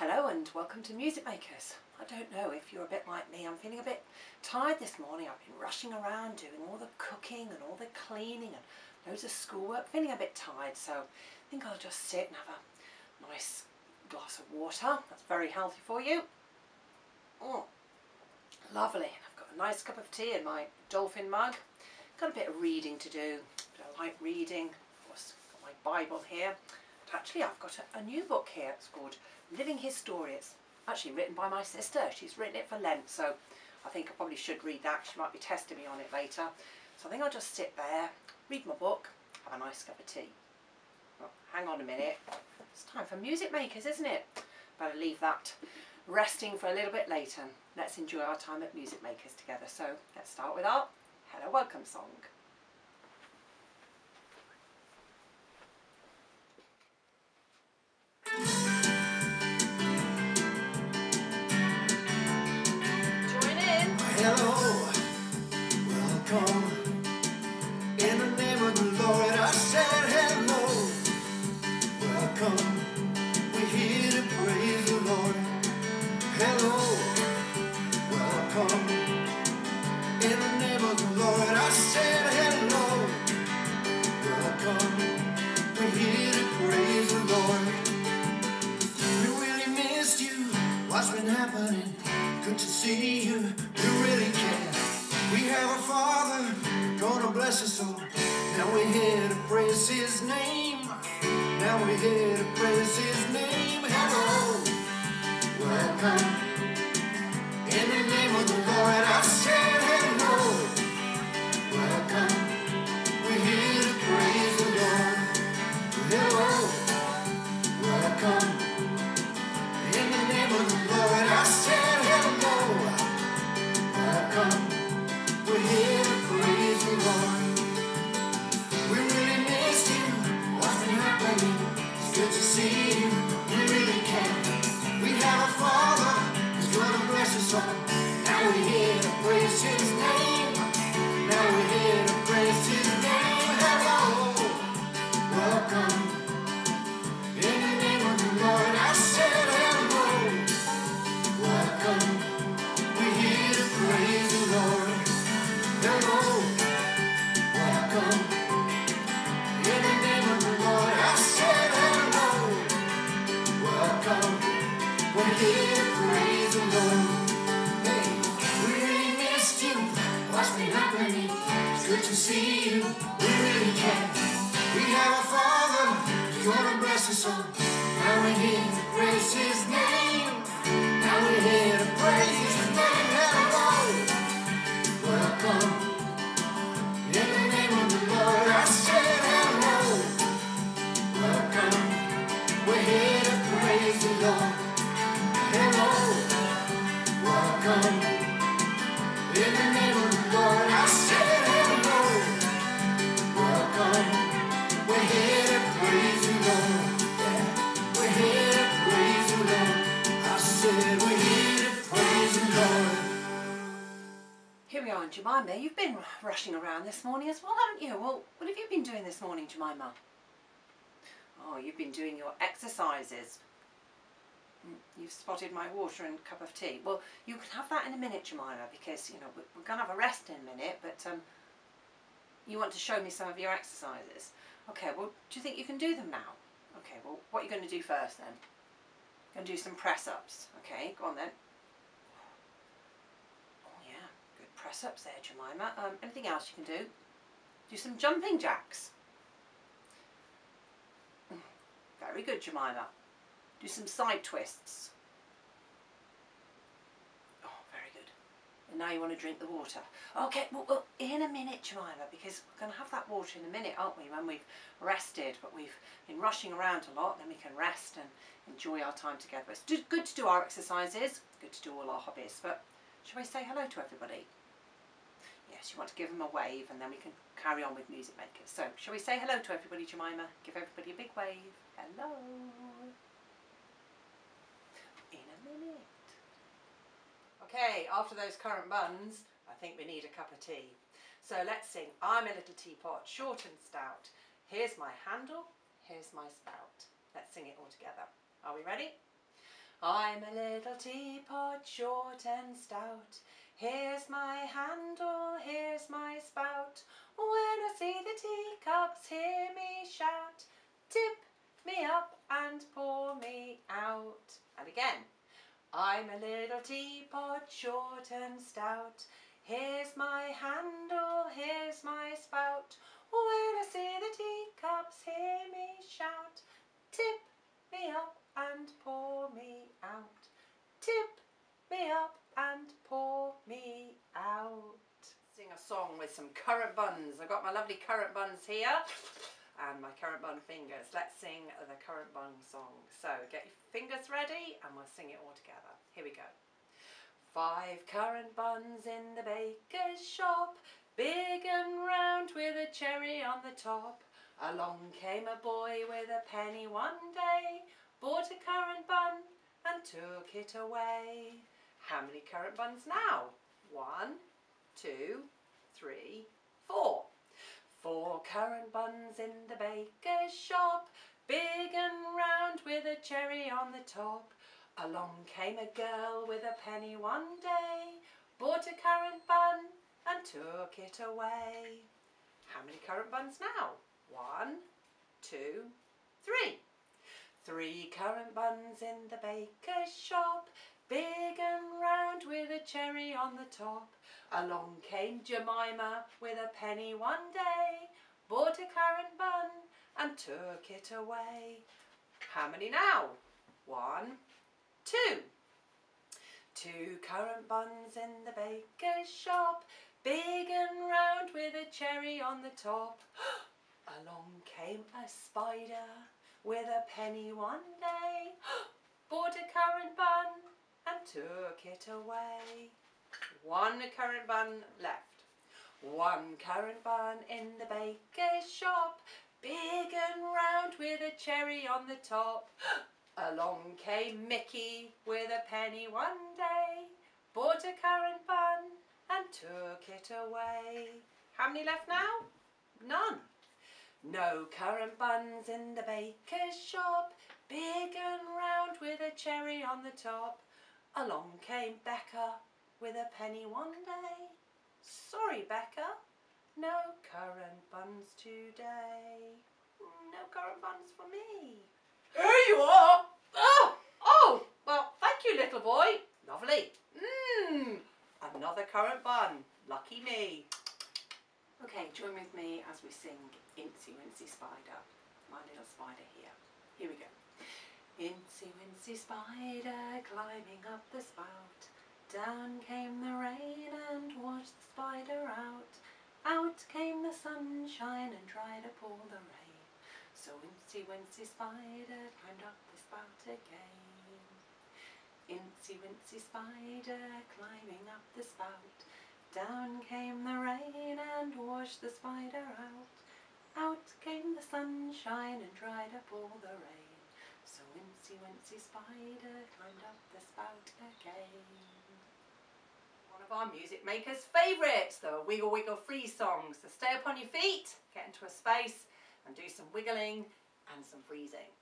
Hello and welcome to Music Makers. I don't know if you're a bit like me, I'm feeling a bit tired this morning. I've been rushing around doing all the cooking and all the cleaning and loads of schoolwork, feeling a bit tired so I think I'll just sit and have a nice glass of water. That's very healthy for you. Oh, lovely. I've got a nice cup of tea in my dolphin mug. Got a bit of reading to do, I like reading. Of course, got my Bible here. Actually I've got a, a new book here, it's called Living His Story. It's actually written by my sister. She's written it for Lent, so I think I probably should read that. She might be testing me on it later. So I think I'll just sit there, read my book, have a nice cup of tea. Well, hang on a minute. It's time for music makers, isn't it? Better leave that resting for a little bit later. Let's enjoy our time at Music Makers together. So let's start with our Hello Welcome song. We're here to praise the Lord. Really missed you. What's been happening? See you. We really. We have a Father who's gonna bless us all. Now we're here to praise His name. Now we're here to praise Are Jemima. You've been rushing around this morning as well, haven't you? Well, what have you been doing this morning, Jemima? Oh, you've been doing your exercises. Mm, You've spotted my water and cup of tea. Well, you can have that in a minute, Jemima, because, you know, we- we're going to have a rest in a minute, but um, you want to show me some of your exercises. Okay, well, do you think you can do them now? Okay, well, what are you going to do first then? Going to do some press-ups. Okay, go on then. Oh yeah, good press-ups there, Jemima. Um, anything else you can do? Do some jumping jacks. Mm, Very good, Jemima. Do some side twists. Oh, very good. And now you want to drink the water. Okay, well, well in a minute, Jemima, because we're going to have that water in a minute, aren't we, when we've rested, but we've been rushing around a lot, then we can rest and enjoy our time together. It's good to do our exercises, good to do all our hobbies, but shall we say hello to everybody? Yes, you want to give them a wave and then we can carry on with Music Makers. So, shall we say hello to everybody, Jemima? Give everybody a big wave. Hello. In a minute. Okay, after those currant buns, I think we need a cup of tea. So let's sing I'm a little teapot, short and stout. Here's my handle, here's my spout. Let's sing it all together. Are we ready? I'm a little teapot, short and stout. Here's my handle, here's my spout. When I see the teacups, hear me shout. Tip me up and pour me out. And again. I'm a little teapot, short and stout. Here's my handle, here's my spout. When I see the teacups, hear me shout. Tip me up and pour me out. Tip me up and pour me out. Sing a song with some currant buns. I've got my lovely currant buns here and my currant bun fingers. Let's sing the currant bun song. So get your fingers ready and we'll sing it all together. Here we go. Five currant buns in the baker's shop, big and round with a cherry on the top. Along came a boy with a penny one day, bought a currant bun and took it away. How many currant buns now? One, two, three, four. Four currant buns in the baker's shop, big and round with a cherry on the top. Along came a girl with a penny one day, bought a currant bun and took it away. How many currant buns now? One, two, three. Three currant buns in the baker's shop, big and round with a cherry on the top. Along came Jemima with a penny one day, bought a currant bun and took it away. How many now? One, two. Two currant buns in the baker's shop, big and round with a cherry on the top. Along came a spider with a penny one day, bought a currant bun and took it away. One currant bun left. One currant bun in the baker's shop, big and round with a cherry on the top. Along came Mickey with a penny one day, bought a currant bun and took it away. How many left now? None. No currant buns in the baker's shop, big and round with a cherry on the top. Along came Becca with a penny one day. Sorry, Becca, no currant buns today. No currant buns for me. Here you are! Oh, oh, well, thank you, little boy. Lovely. Mmm, another currant bun. Lucky me. Okay, join with me as we sing Incy Wincy Spider, my little spider here. Here we go. Incy Wincy Spider climbing up the spout. Down came the rain and washed the spider out. Out came the sunshine and dried up all the rain. So Incy Wincy Spider climbed up the spout again. Incy Wincy Spider climbing up the spout. Down came the rain and washed the spider out. Out came the sunshine and dried up all the rain. So Wincy Wincy Spider climbed up the spout again. One of our music makers' favourites, the Wiggle Wiggle Free songs. So stay up on your feet, get into a space and do some wiggling and some freezing.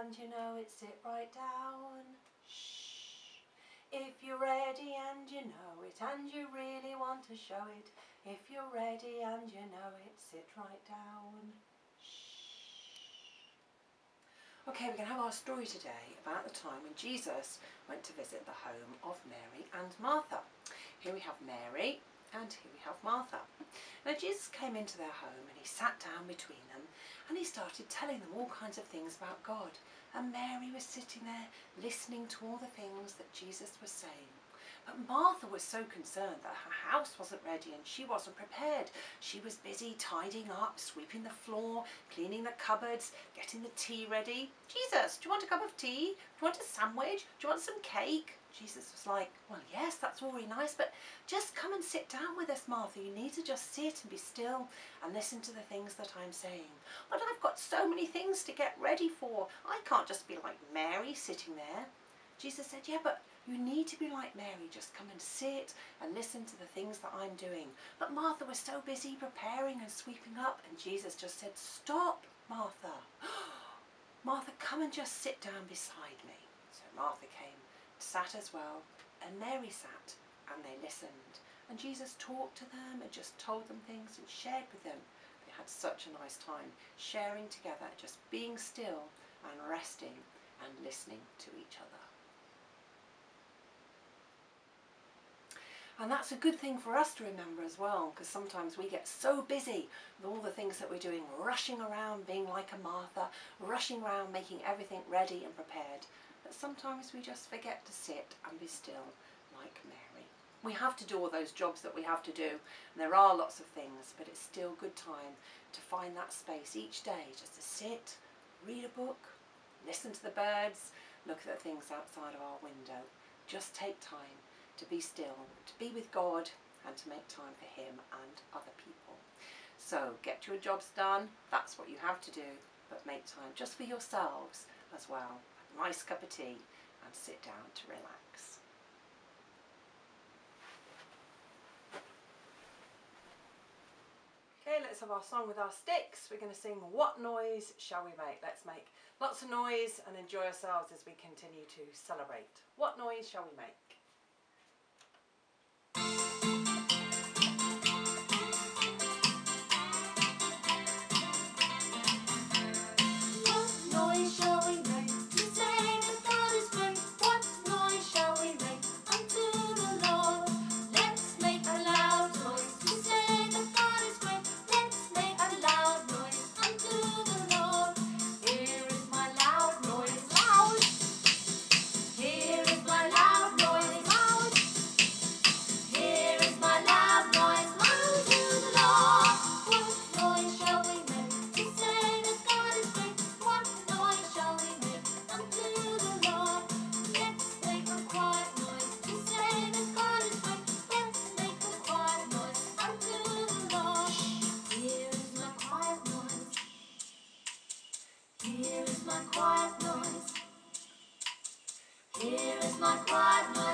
And you know it, sit right down. Shh. If you're ready and you know it and you really want to show it. If you're ready and you know it, sit right down. Shh. Okay, we're going to have our story today about the time when Jesus went to visit the home of Mary and Martha. Here we have Mary and here we have Martha. Now Jesus came into their home and he sat down between them and he started telling them all kinds of things about God. And Mary was sitting there listening to all the things that Jesus was saying. But Martha was so concerned that her house wasn't ready and she wasn't prepared. She was busy tidying up, sweeping the floor, cleaning the cupboards, getting the tea ready. Jesus, do you want a cup of tea? Do you want a sandwich? Do you want some cake? Jesus was like, Well, yes, that's all really nice, but just come and sit down with us, Martha. You need to just sit and be still and listen to the things that I'm saying. But I've got so many things to get ready for. I can't just be like Mary sitting there. Jesus said, Yeah, but you need to be like Mary, just come and sit and listen to the things that I'm doing. But Martha was so busy preparing and sweeping up, and Jesus just said, Stop, Martha. Martha, come and just sit down beside me. So Martha came, sat as well, and Mary sat, and they listened. And Jesus talked to them and just told them things and shared with them. They had such a nice time sharing together, just being still and resting and listening to each other. And that's a good thing for us to remember as well, because sometimes we get so busy with all the things that we're doing, rushing around being like a Martha, rushing around making everything ready and prepared, sometimes we just forget to sit and be still like Mary. We have to do all those jobs that we have to do, and there are lots of things, but it's still good time to find that space each day just to sit, read a book, listen to the birds, look at the things outside of our window. Just take time to be still, to be with God, and to make time for Him and other people. So get your jobs done, that's what you have to do, but make time just for yourselves as well. Nice cup of tea and sit down to relax. Okay, let's have our song with our sticks. We're going to sing What Noise Shall We Make? Let's make lots of noise and enjoy ourselves as we continue to celebrate. What noise shall we make? My quiet noise. Here is my quiet noise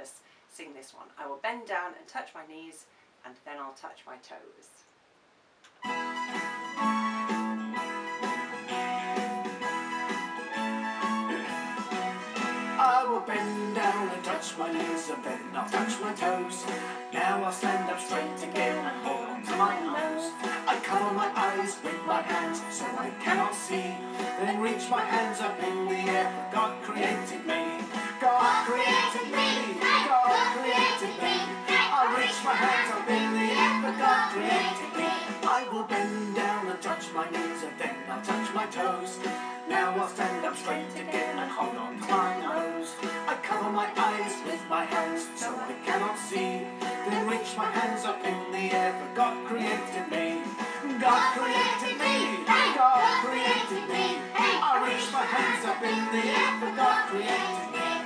us sing this one. I will bend down and touch my knees, and then I'll touch my toes. I will bend down and touch my knees and then I'll touch my toes. Now I'll stand up straight again and hold on to my nose. I cover my eyes with my hands so I cannot see. Then reach my hands up in the air God created me. God created me. God created me. I reach my hands up in the air for God created me. I will bend down and touch my knees and then I'll touch my toes. Now I'll stand up straight again and hold on to my nose. I cover my eyes with my hands so I cannot see. Then reach my hands up in the air for God created me. God created me. God created me. I reach my hands up in the air for God created me.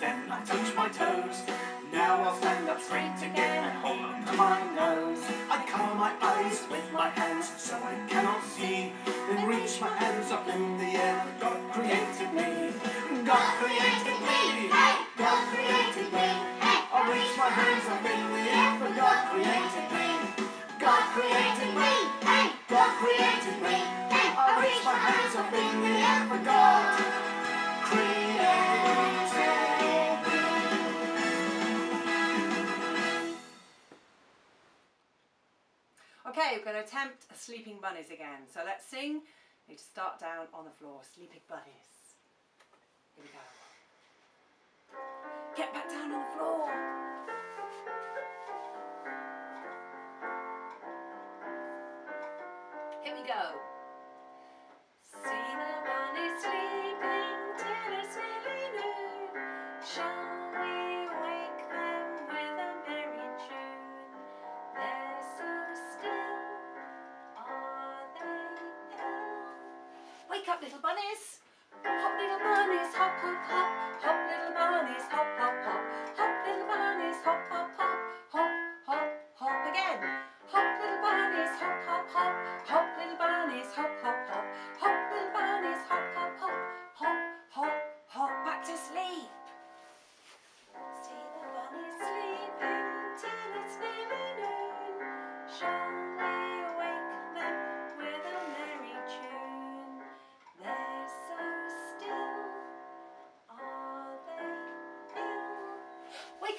Then I touch my toes. Now I'll stand up straight again and hold on to my nose. I cover my eyes with my hands so I cannot see. Then reach my hands up in the air God created me. God created me. God created me. I reach my hands up in the air for God created me. God created me. God created me. I reach my hands up in the air for God Okay, we're going to attempt Sleeping Bunnies again. So let's sing. We Need to start down on the floor. Sleeping Bunnies. Here we go. Get back down on the floor.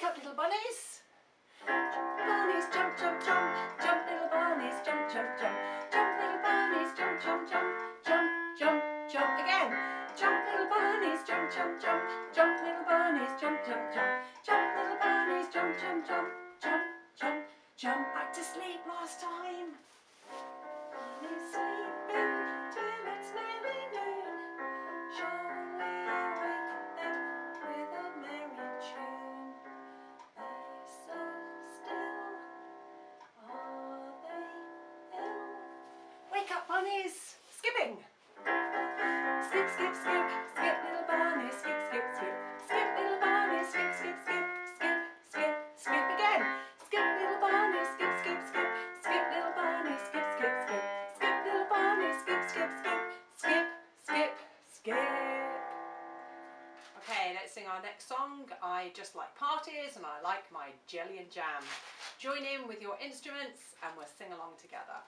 Wake up, little bunnies. Bunnies jump, jump, jump, jump, little bunnies jump, jump, jump, jump, little bunnies jump, jump, jump, jump, jump, jump again. Jump, little bunnies jump, jump, jump, jump, little bunnies jump, jump, jump, jump, little bunnies jump, jump, jump, jump, jump, jump. Back to sleep last time. Bunnies sleeping Let's sing our next song. I just like parties and I like my jelly and jam. Join in with your instruments and we'll sing along together.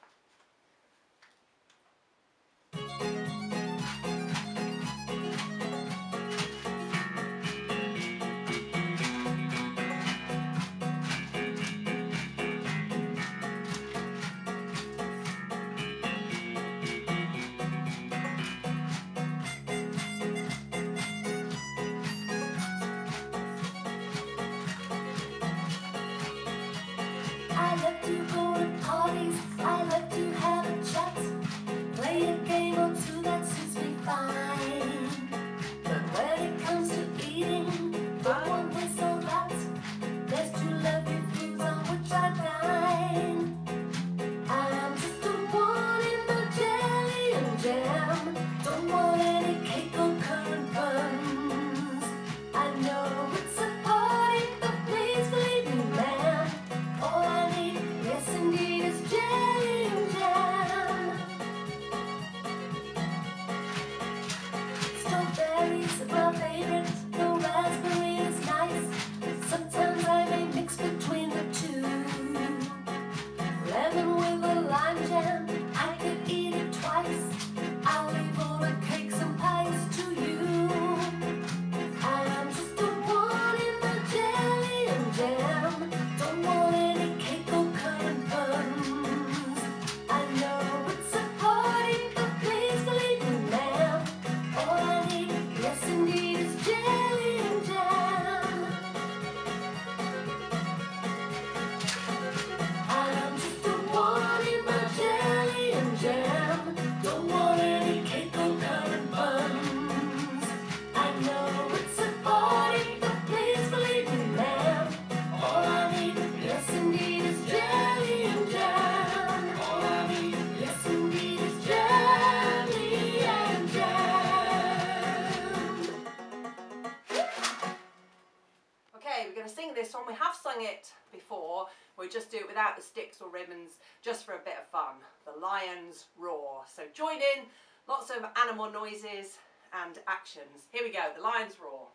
Sticks or ribbons, just for a bit of fun. The Lion's Roar. So join in, lots of animal noises and actions. Here we go, the Lion's Roar.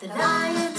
The lions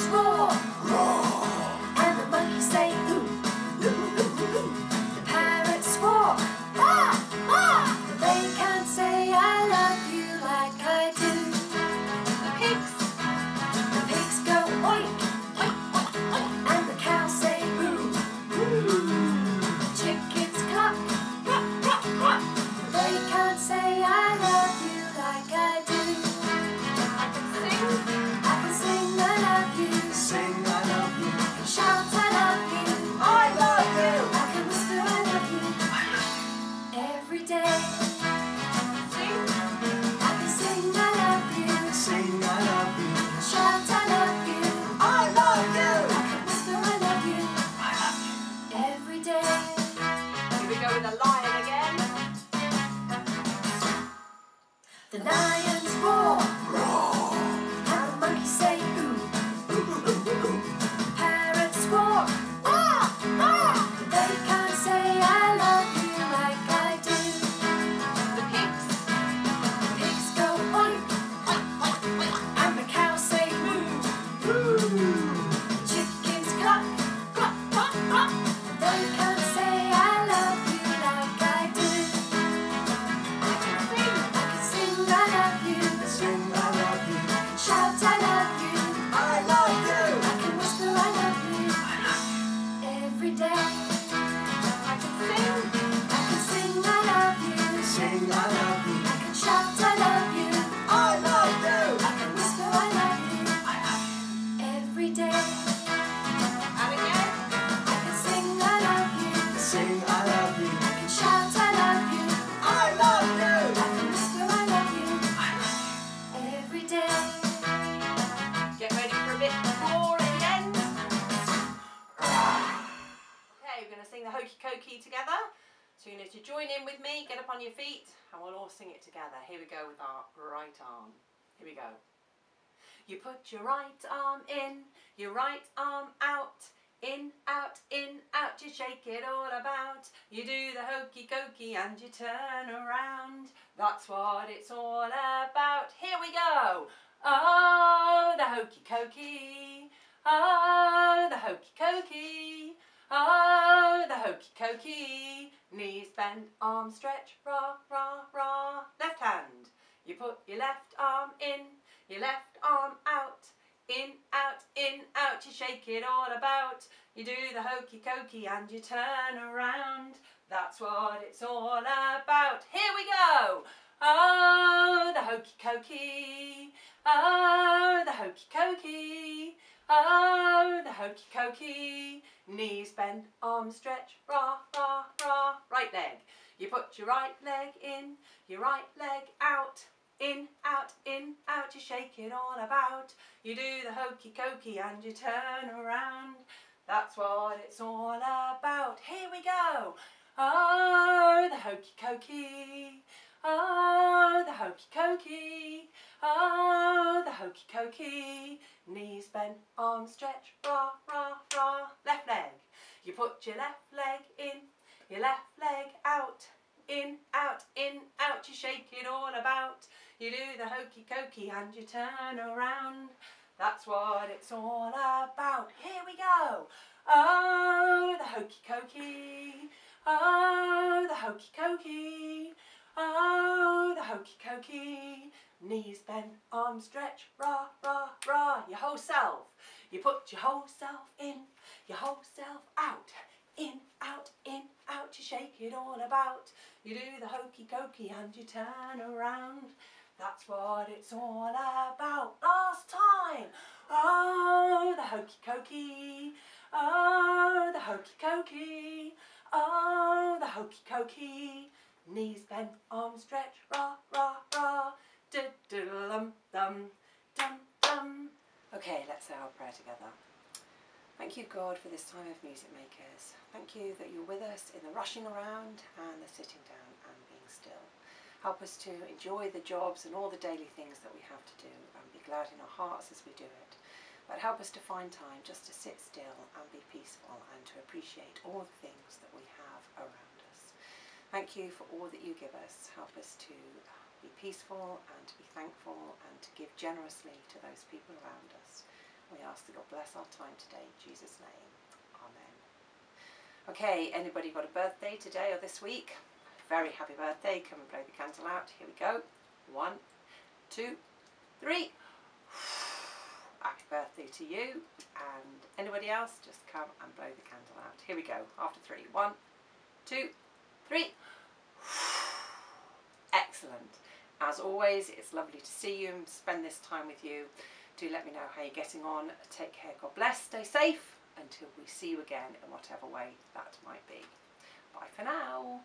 we'll all sing it together. Here we go with our right arm. Here we go. You put your right arm in, your right arm out. In, out, in, out, you shake it all about. You do the hokey cokey and you turn around. That's what it's all about. Here we go. Oh, the hokey cokey. Oh, the hokey cokey. Oh, the hokey cokey. Knees bend, arms stretch, rah, rah, rah. Left hand. You put your left arm in, your left arm out. In, out, in, out, you shake it all about. You do the hokey cokey and you turn around. That's what it's all about. Here we go. Oh, the hokey cokey. Oh, the hokey cokey. Oh, the hokey cokey. Knees bend, arms stretch, rah, rah, rah. Right leg. You put your right leg in, your right leg out. In, out, in, out, you shake it all about. You do the hokey cokey and you turn around. That's what it's all about. Here we go. Oh, the hokey cokey. Oh, the hokey cokey. Oh, the hokey cokey. Knees bent, arms stretch, rah, rah, rah. Left leg. You put your left leg in, your left leg out. In, out, in, out, you shake it all about. You do the hokey cokey and you turn around. That's what it's all about. Here we go. Oh, the hokey cokey. Oh, the hokey cokey. Oh, the hokey cokey. Knees bent, arms stretch, rah, rah, rah. Your whole self. You put your whole self in, your whole self out. In, out, in, out, you shake it all about. You do the hokey cokey and you turn around. That's what it's all about. Last time. Oh, the hokey cokey. Oh, the hokey cokey. Oh, the hokey cokey. Knees bent, arms stretch, rah, rah, rah. Diddle-dum, dum, dum, dum. Okay, let's say our prayer together. Thank you, God, for this time of music makers. Thank you that you're with us in the rushing around and the sitting down and being still. Help us to enjoy the jobs and all the daily things that we have to do and be glad in our hearts as we do it. But help us to find time just to sit still and be peaceful and to appreciate all the things that we have around. Thank you for all that you give us. Help us to uh, be peaceful and to be thankful and to give generously to those people around us. We ask that God bless our time today in Jesus' name. Amen. Okay, anybody got a birthday today or this week? Very happy birthday. Come and blow the candle out. Here we go. One, two, three. Happy birthday to you. And anybody else, just come and blow the candle out. Here we go. After three. One, two, three. Excellent. As always, it's lovely to see you and spend this time with you. Do let me know how you're getting on. Take care. God bless. Stay safe until we see you again in whatever way that might be. Bye for now.